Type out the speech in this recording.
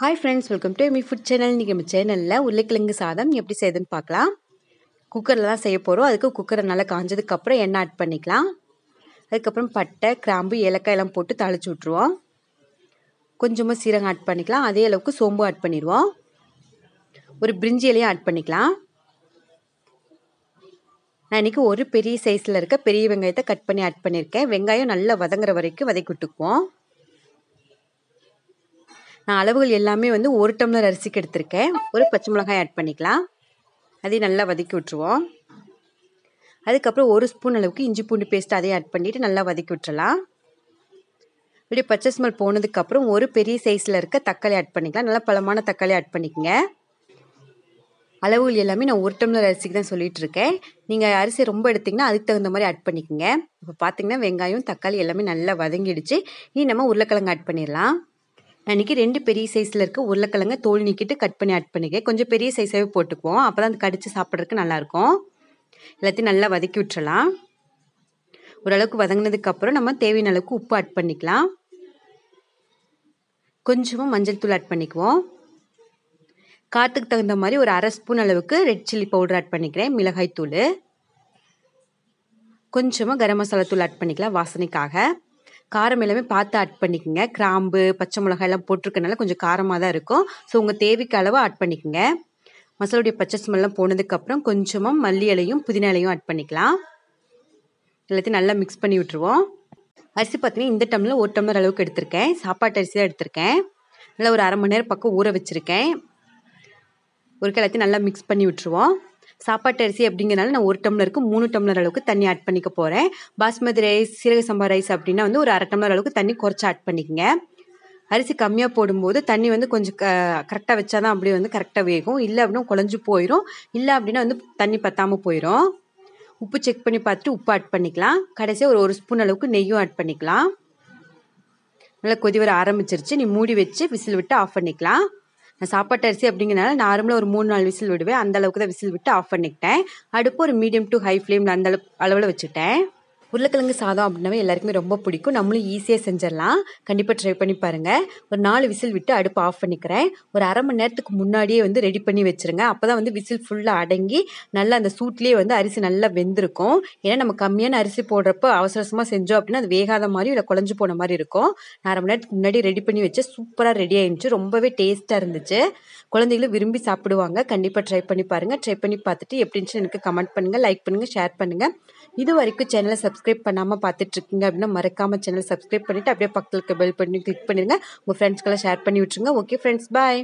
Hi friends welcome to me food channel இன்றைக்கி நம்ம சேனலில் உருளைக்கிழங்கு சாதம் எப்படி செய்யுதுன்னு பார்க்கலாம். குக்கரில் தான் செய்ய போகிறோம் அதுக்கு குக்கரை நல்லா காஞ்சதுக்கப்புறம் எண்ணெய் ஆட் பண்ணிக்கலாம். அதுக்கப்புறம் பட்டை கிராம்பு ஏலக்காய் எல்லாம் போட்டு தாளிச்சு விட்ருவோம் கொஞ்சமாக சீரகம் ஆட் பண்ணிக்கலாம். அதே அளவுக்கு சோம்பு ஆட் பண்ணிடுவோம். ஒரு பிரிஞ்சி இலையும் ஆட் பண்ணிக்கலாம். நான் இன்றைக்கி ஒரு பெரிய சைஸில் இருக்க பெரிய வெங்காயத்தை கட் பண்ணி ஆட் பண்ணியிருக்கேன். வெங்காயம் நல்லா வதங்குற வரைக்கும் வதக்கி விட்டுக்குவோம். நான் அளவுகள் எல்லாமே வந்து ஒரு டம்ளர் அரிசிக்கு எடுத்திருக்கேன். ஒரு பச்சை மிளகாய் ஆட் பண்ணிக்கலாம். அதையும் நல்லா வதக்கி விட்ருவோம் அதுக்கப்புறம் ஒரு ஸ்பூன் அளவுக்கு இஞ்சி பூண்டு பேஸ்ட் அதையும் ஆட் பண்ணிவிட்டு நல்லா வதக்கி விட்டுறலாம். இப்படி பச்சை ஸ்மெல் போனதுக்கப்புறம் ஒரு பெரிய சைஸில் இருக்க தக்காளி ஆட் பண்ணிக்கலாம். நல்லா பழமான தக்காளி ஆட் பண்ணிக்கோங்க. அளவுகள் எல்லாமே நான் ஒரு டம்ளர் அரிசிக்கு தான் சொல்லிட்டு இருக்கேன். நீங்கள் அரிசி ரொம்ப எடுத்திங்கன்னா அதுக்கு தகுந்த மாதிரி ஆட் பண்ணிக்கோங்க. இப்போ பார்த்தீங்கன்னா வெங்காயம் தக்காளி எல்லாமே நல்லா வதங்கிடுச்சு. இனி நம்ம உருளைக்கிழங்கு ஆட் பண்ணிடலாம். அன்றைக்கி ரெண்டு பெரிய சைஸில் இருக்க உருளைக்கிழங்க தோல் நீக்கிட்டு கட் பண்ணி ஆட் பண்ணிக்க. கொஞ்சம் பெரிய சைஸாகவே போட்டுக்குவோம். அப்போ தான் அது கடித்து சாப்பிட்றதுக்கு நல்லாயிருக்கும். எல்லாத்தையும் நல்லா வதக்கி விட்டுறலாம். ஓரளவுக்கு வதங்கினதுக்கப்புறம் நம்ம தேவையான அளவுக்கு உப்பு ஆட் பண்ணிக்கலாம். கொஞ்சமாக மஞ்சள் தூள் ஆட் பண்ணிக்குவோம். காற்றுக்கு தகுந்த மாதிரி ஒரு அரை ஸ்பூன் அளவுக்கு ரெட் சில்லி பவுடர் ஆட் பண்ணிக்கிறேன். மிளகாய் தூள் கொஞ்சமாக கரம் மசாலா தூள் ஆட் பண்ணிக்கலாம் வாசனைக்காக. காரம் எல்லாமே பார்த்து ஆட் பண்ணிக்கோங்க. கிராம்பு பச்சை மிளகாய் எல்லாம் போட்டிருக்கனால கொஞ்சம் காரமாக தான் இருக்கும். ஸோ உங்கள் தேவைக்கு அளவு ஆட் பண்ணிக்கோங்க. மசாலுடைய பச்சை ஸ்மெல்லாம் போனதுக்கப்புறம் கொஞ்சமாக மல்லி இலையும் புதினா இலையும் ஆட் பண்ணிக்கலாம். எல்லாத்தையும் நல்லா மிக்ஸ் பண்ணி விட்டுருவோம். அரிசி பார்த்தீங்கன்னா இந்த டம்ளர் ஒரு டம்ளர் அளவுக்கு எடுத்திருக்கேன். சாப்பாட்டு அரிசி தான் எடுத்திருக்கேன். நல்லா ஒரு அரை மணி நேரம் பக்கம் ஊற வச்சுருக்கேன். ஒரு எல்லாத்தையும் நல்லா மிக்ஸ் பண்ணி விட்டுருவோம். சாப்பாட்டு அரிசி அப்படிங்கிறனால நான் ஒரு டம்ளருக்கு மூணு டம்ளர் அளவுக்கு தண்ணி ஆட் பண்ணிக்க போகிறேன் பாஸ்மதி ரைஸ் சீரக சம்பா ரைஸ் அப்படின்னா வந்து ஒரு அரை டம்ளர் அளவுக்கு தண்ணி குறைச்சி ஆட் பண்ணிக்கங்க. அரிசி கம்மியாக போடும்போது தண்ணி வந்து கொஞ்சம் க கரெக்டாக வச்சா தான் அப்படியே வந்து கரெக்டாக வேகும். இல்லை அப்படின்னா குழஞ்சி போயிடும் இல்லை அப்படின்னா வந்து தண்ணி பற்றாமல் போயிடும் உப்பு செக் பண்ணி பார்த்துட்டு உப்பு ஆட் பண்ணிக்கலாம். கடைசியாக ஒரு ஒரு ஸ்பூன் அளவுக்கு நெய்யும் ஆட் பண்ணிக்கலாம். நல்லா கொதி வர ஆரம்பிச்சிருச்சு. நீ மூடி வச்சு விசில் விட்டு ஆஃப் பண்ணிக்கலாம். நான் சாப்பாட்டு அரிசி அப்படிங்கிறனால நார்மலாக ஒரு மூணு நாலு விசில் விடுவேன். அந்த அளவுக்கு தான் விசில் விட்டு ஆஃப் பண்ணிக்கிட்டேன். அடுப்பு ஒரு மீடியம் டு ஹை ஃப்ளேமில் அந்த அளவு அளவில் வச்சுட்டேன். உருளைக்கிழங்கு சாதம் அப்படின்னாவே எல்லாருக்குமே ரொம்ப பிடிக்கும். நம்மளும் ஈஸியாக செஞ்சிடலாம். கண்டிப்பாக ட்ரை பண்ணி பாருங்கள் ஒரு நாலு விசில் விட்டு அடுப்பு ஆஃப் பண்ணிக்கிறேன். ஒரு அரை மணி நேரத்துக்கு முன்னாடியே வந்து ரெடி பண்ணி வச்சுருங்க. அப்போ தான் வந்து விசில் ஃபுல்லாக அடங்கி நல்லா அந்த சூட்லேயே வந்து அரிசி நல்லா வெந்திருக்கும். ஏன்னா நம்ம கம்மியான அரிசி போடுறப்போ அவசர அவசரமாக செஞ்சோம் அப்படின்னா அது வேகாத மாதிரி இல்லை குழஞ்சு போன மாதிரி இருக்கும். நான் அரை மணி நேரத்துக்கு முன்னாடி ரெடி பண்ணி வச்சு சூப்பராக ரெடி ஆயிருந்துச்சு. ரொம்பவே டேஸ்ட்டாக இருந்துச்சு. குழந்தைகளும் விரும்பி சாப்பிடுவாங்க. கண்டிப்பாக ட்ரை பண்ணி பாருங்கள் ட்ரை பண்ணி பார்த்துட்டு எப்படின்னு எனக்கு கமெண்ட் பண்ணுங்கள் லைக் பண்ணுங்கள் ஷேர் பண்ணுங்கள் இது வரைக்கும் சேனலை சப்ஸ்கிரைப் பண்ணாமல் பார்த்துட்டு இருக்கீங்க அப்படின்னா மறக்காமல் சேனல் சப்ஸ்கிரைப் பண்ணிவிட்டு அப்படியே பக்கத்தில் இருக்க பெல் பண்ணி கிளிக் பண்ணிடுங்க உங்கள் ஃப்ரெண்ட்ஸ்க்கெல்லாம் ஷேர் பண்ணி விட்ருங்க ஓகே ஃப்ரெண்ட்ஸ் பாய்